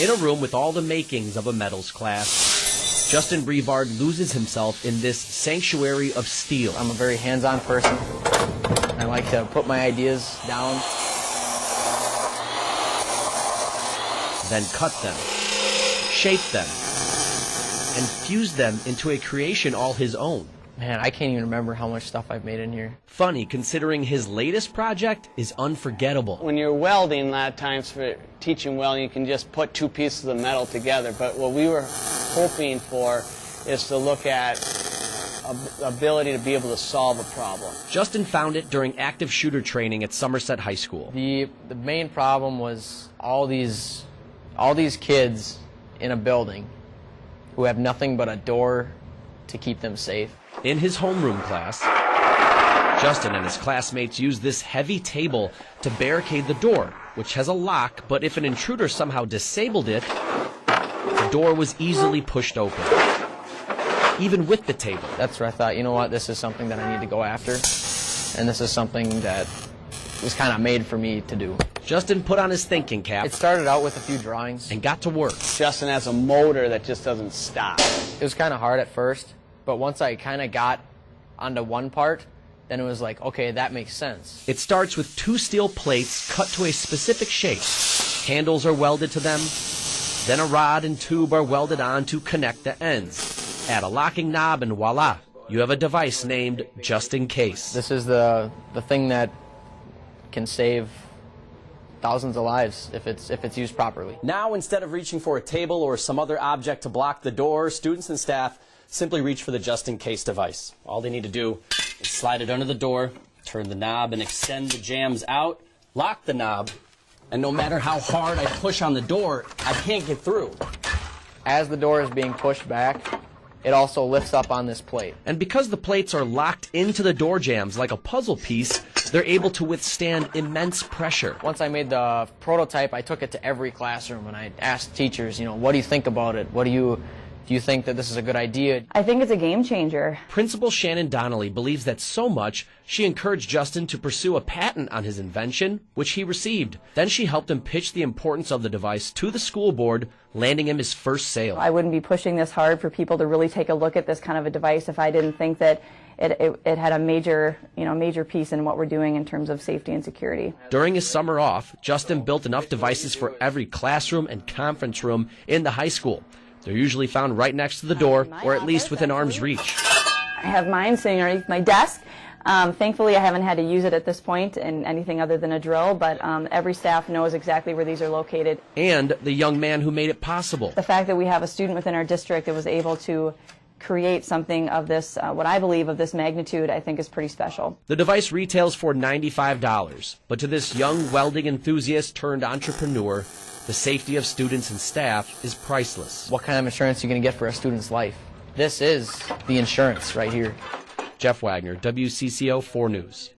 In a room with all the makings of a metals class, Justin Brevard loses himself in this sanctuary of steel. I'm a very hands-on person. I like to put my ideas down. Then cut them, shape them, and fuse them into a creation all his own. Man, I can't even remember how much stuff I've made in here. Funny, considering his latest project is unforgettable. When you're welding, a lot of times for teaching welding, you can just put two pieces of metal together. But what we were hoping for is to look at ability to be able to solve a problem. Justin found it during active shooter training at Somerset High School. The the main problem was all these all these kids in a building who have nothing but a door to keep them safe. In his homeroom class, Justin and his classmates used this heavy table to barricade the door, which has a lock, but if an intruder somehow disabled it, the door was easily pushed open. Even with the table. That's where I thought, you know what, this is something that I need to go after, and this is something that was kind of made for me to do. Justin put on his thinking cap. It started out with a few drawings. And got to work. Justin has a motor that just doesn't stop. It was kind of hard at first, but once I kind of got onto one part, then it was like, okay, that makes sense. It starts with two steel plates cut to a specific shape. Handles are welded to them. Then a rod and tube are welded on to connect the ends. Add a locking knob and voila, you have a device named Just In Case. This is the, the thing that can save thousands of lives if it's if it's used properly. Now, instead of reaching for a table or some other object to block the door, students and staff simply reach for the just-in-case device. All they need to do is slide it under the door, turn the knob and extend the jams out, lock the knob, and no matter how hard I push on the door, I can't get through. As the door is being pushed back, it also lifts up on this plate. And because the plates are locked into the door jambs like a puzzle piece, they're able to withstand immense pressure. Once I made the prototype, I took it to every classroom and I asked teachers, you know, what do you think about it? What do you do you think that this is a good idea? I think it's a game changer. Principal Shannon Donnelly believes that so much, she encouraged Justin to pursue a patent on his invention, which he received. Then she helped him pitch the importance of the device to the school board, landing him his first sale. I wouldn't be pushing this hard for people to really take a look at this kind of a device if I didn't think that it, it, it, had a major, you know, major piece in what we're doing in terms of safety and security. During his summer off, Justin built enough devices for every classroom and conference room in the high school. They're usually found right next to the door, or at least within arm's reach. I have mine sitting underneath my desk. Um, thankfully, I haven't had to use it at this point in anything other than a drill, but um, every staff knows exactly where these are located. And the young man who made it possible. The fact that we have a student within our district that was able to create something of this, uh, what I believe of this magnitude, I think is pretty special. The device retails for $95, but to this young welding enthusiast turned entrepreneur, the safety of students and staff is priceless. What kind of insurance are you going to get for a student's life? This is the insurance right here. Jeff Wagner, WCCO 4 News.